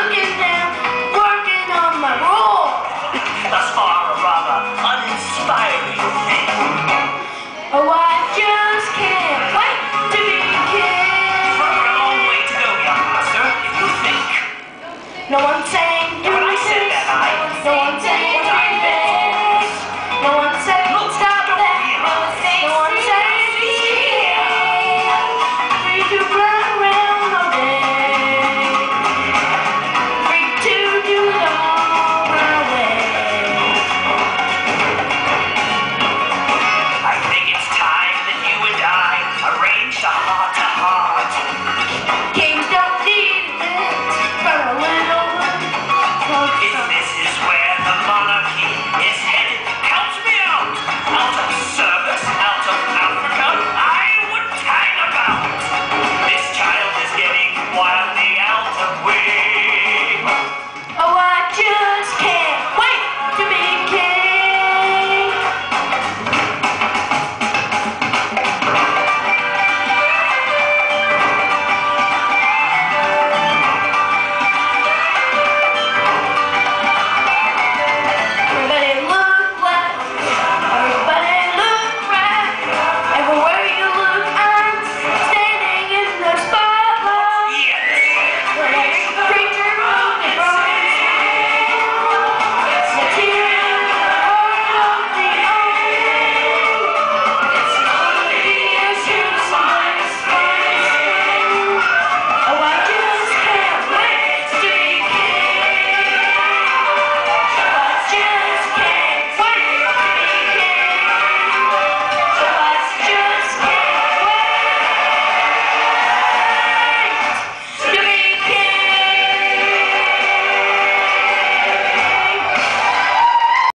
Não quiser this is where the monarchy is